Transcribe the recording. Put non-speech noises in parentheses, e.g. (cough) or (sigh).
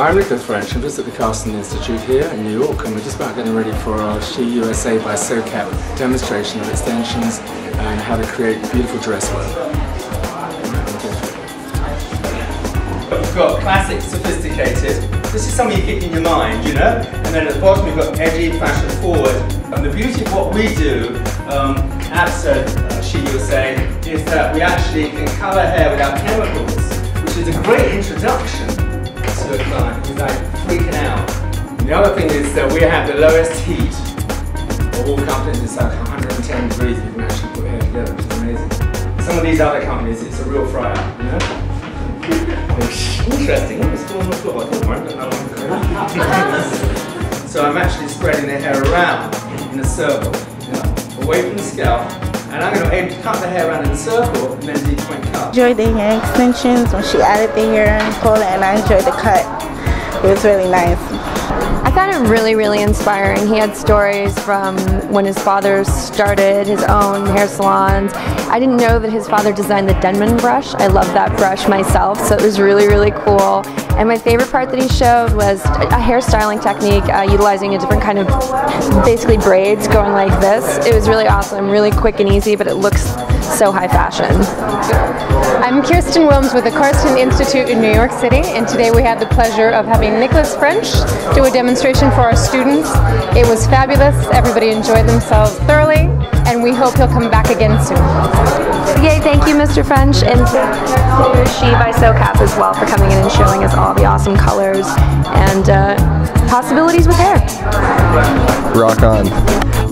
I'm Nicholas French. I'm just at the Carsten Institute here in New York and we're just about getting ready for our She USA by SoCap demonstration of extensions and how to create beautiful dress wear. We've got classic, sophisticated. This is something you keep in your mind, you know? And then at the bottom you've got edgy, fashion forward. And the beauty of what we do um, at uh, She USA is that we actually can colour hair without chemicals, And thing is that we have the lowest heat of all companies. It's like 110 degrees you can actually put hair together, which is amazing. Some of these other companies, it's a real fry up, you know? (laughs) Interesting. What's going on the floor? I don't So I'm actually spreading the hair around in a circle, you know, away from the scalp, and I'm going to aim to cut the hair around in a circle and then do point cut. Enjoyed the hair extensions when she added the hair and pulled it and I enjoyed the cut. It was really nice. Found it really, really inspiring. He had stories from when his father started his own hair salons. I didn't know that his father designed the Denman brush. I love that brush myself, so it was really, really cool. And my favorite part that he showed was a hairstyling technique uh, utilizing a different kind of basically braids going like this. It was really awesome, really quick and easy, but it looks so high fashion. I'm Kirsten Wilms with the Carsten Institute in New York City, and today we had the pleasure of having Nicholas French do a demonstration for our students. It was fabulous. Everybody enjoyed themselves thoroughly, and we hope he'll come back again soon. Yay, thank you, Mr. French, and She by SoCap as well for coming in and showing us all the awesome colors and uh, possibilities with hair. Rock on.